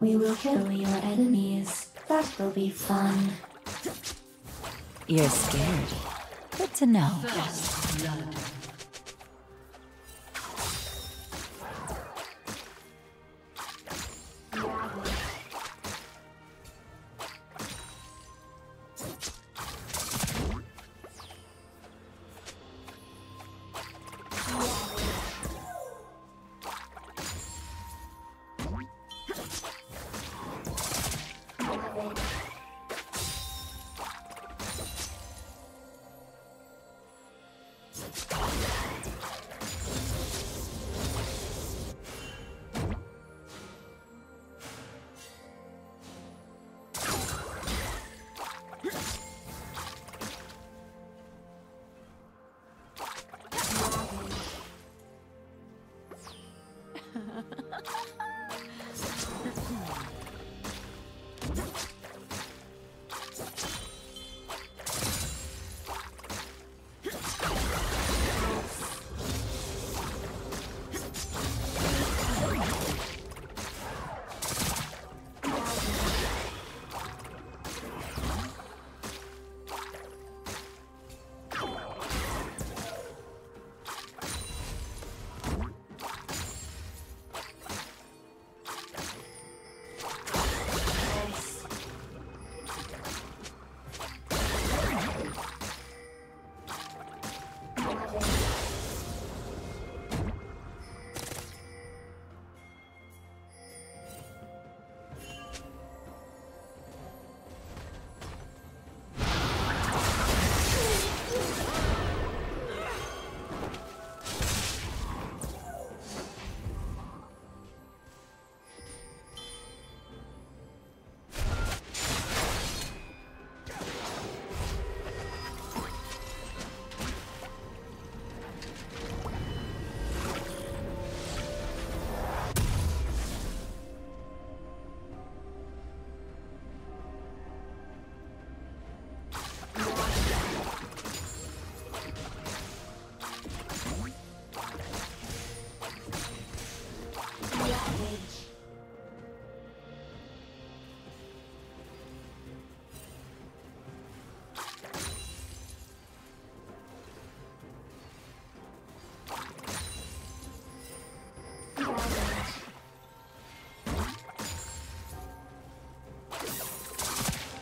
We will kill your enemies. That will be fun. You're scared. Good to know.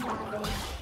Marvel.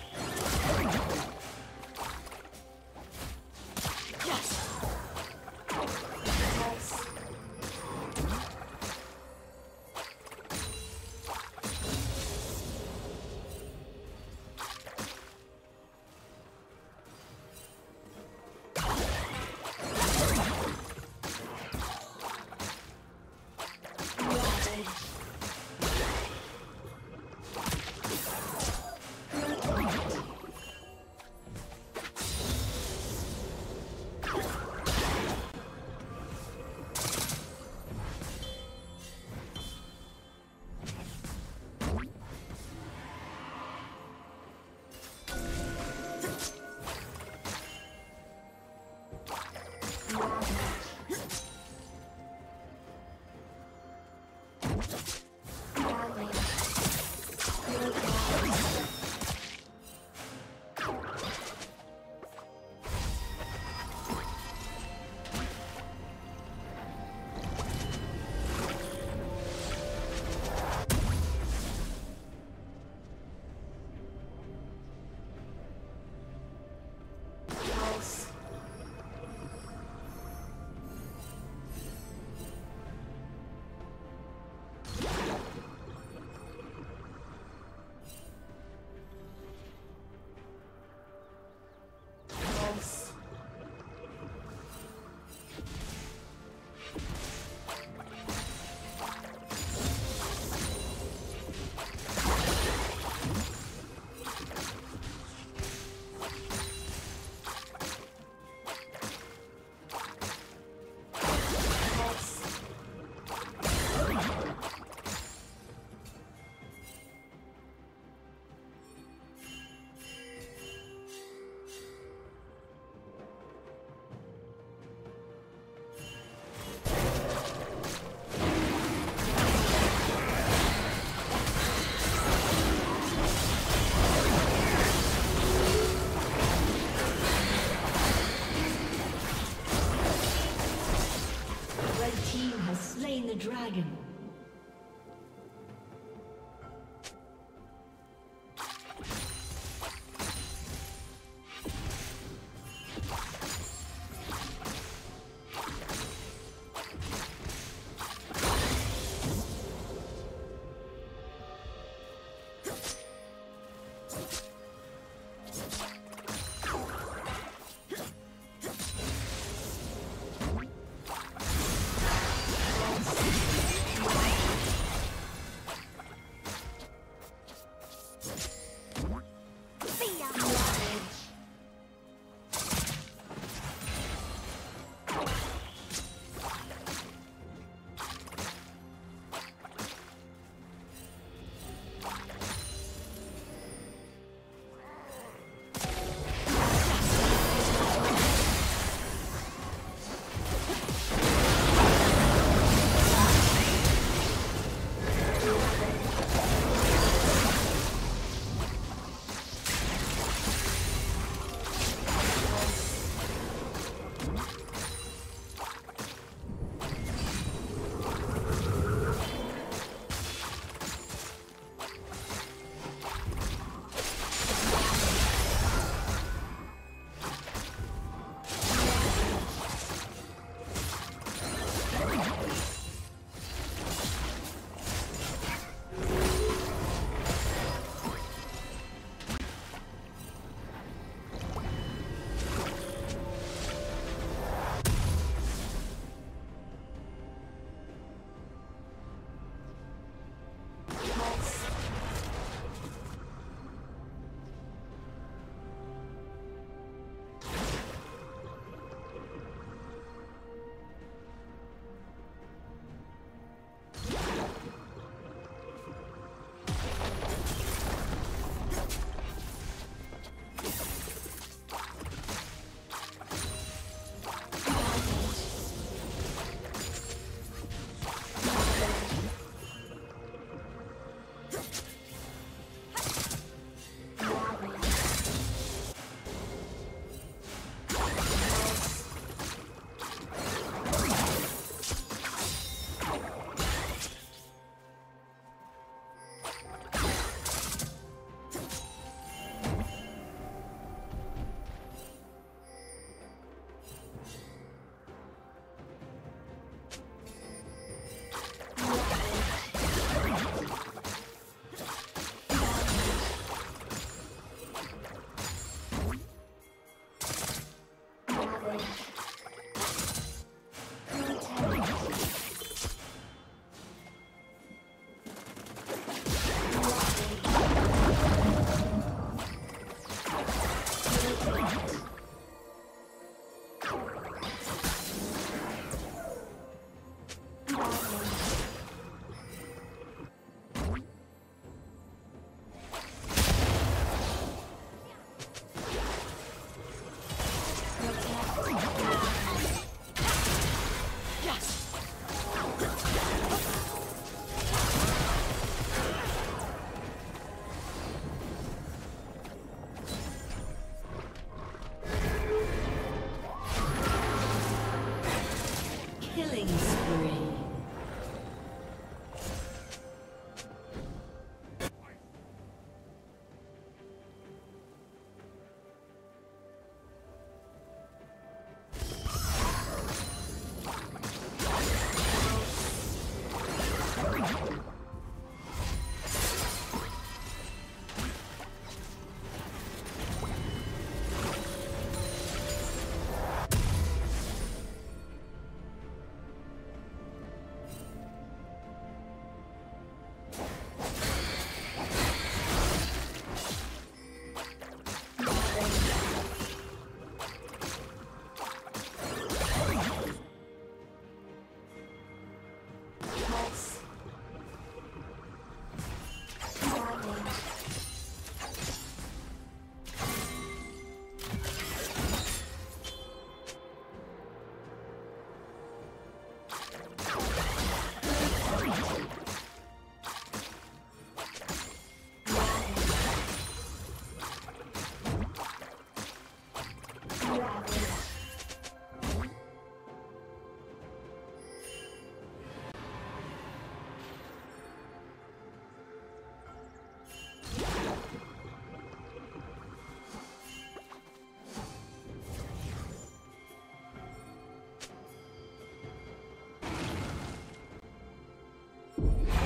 you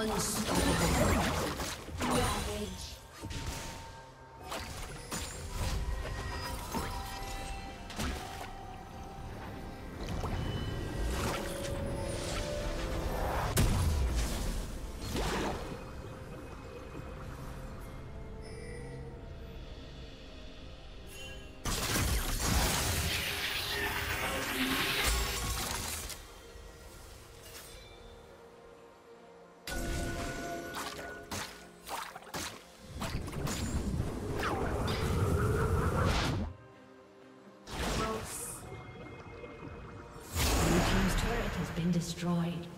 Unstoppable. Destroyed.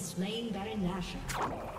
slain Baron Nashor.